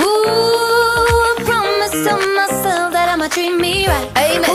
Ooh, promise to myself that I'ma treat me right. Amen.